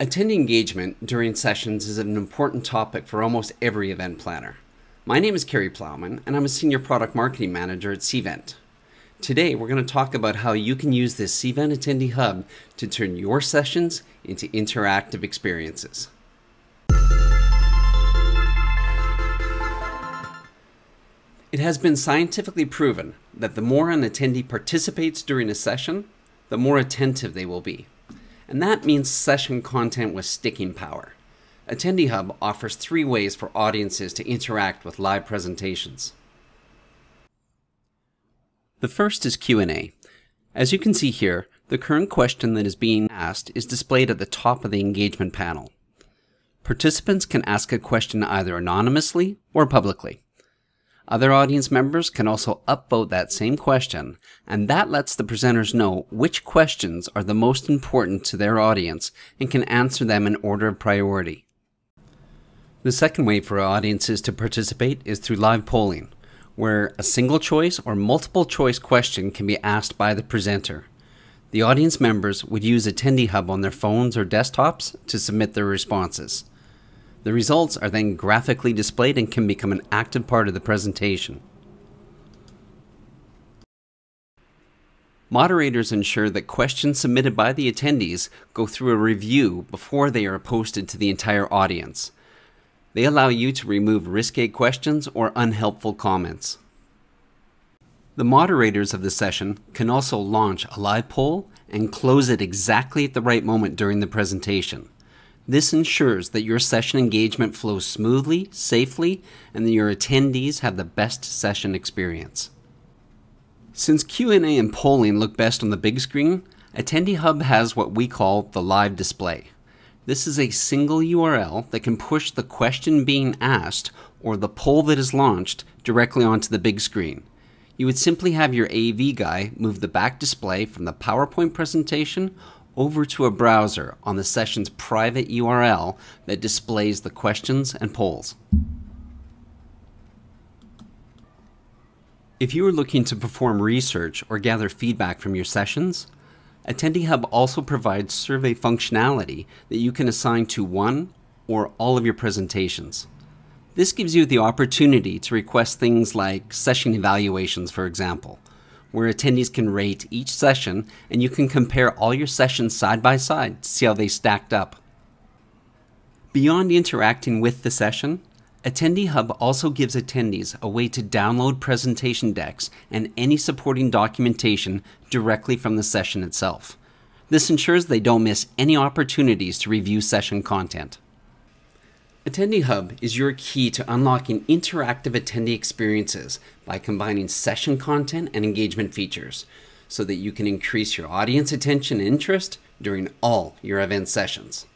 Attendee engagement during sessions is an important topic for almost every event planner. My name is Kerry Plowman, and I'm a Senior Product Marketing Manager at Cvent. Today, we're going to talk about how you can use this Cvent Attendee Hub to turn your sessions into interactive experiences. It has been scientifically proven that the more an attendee participates during a session, the more attentive they will be and that means session content with sticking power. Attendee Hub offers three ways for audiences to interact with live presentations. The first is Q&A. As you can see here, the current question that is being asked is displayed at the top of the engagement panel. Participants can ask a question either anonymously or publicly. Other audience members can also upvote that same question, and that lets the presenters know which questions are the most important to their audience and can answer them in order of priority. The second way for audiences to participate is through live polling, where a single choice or multiple choice question can be asked by the presenter. The audience members would use Attendee Hub on their phones or desktops to submit their responses. The results are then graphically displayed and can become an active part of the presentation. Moderators ensure that questions submitted by the attendees go through a review before they are posted to the entire audience. They allow you to remove risque questions or unhelpful comments. The moderators of the session can also launch a live poll and close it exactly at the right moment during the presentation. This ensures that your session engagement flows smoothly, safely, and that your attendees have the best session experience. Since Q&A and polling look best on the big screen, Attendee Hub has what we call the live display. This is a single URL that can push the question being asked or the poll that is launched directly onto the big screen. You would simply have your AV guy move the back display from the PowerPoint presentation over to a browser on the session's private URL that displays the questions and polls. If you are looking to perform research or gather feedback from your sessions, Attendee Hub also provides survey functionality that you can assign to one or all of your presentations. This gives you the opportunity to request things like session evaluations, for example, where attendees can rate each session and you can compare all your sessions side by side to see how they stacked up. Beyond interacting with the session, Attendee Hub also gives attendees a way to download presentation decks and any supporting documentation directly from the session itself. This ensures they don't miss any opportunities to review session content. Attendee Hub is your key to unlocking interactive attendee experiences by combining session content and engagement features so that you can increase your audience attention and interest during all your event sessions.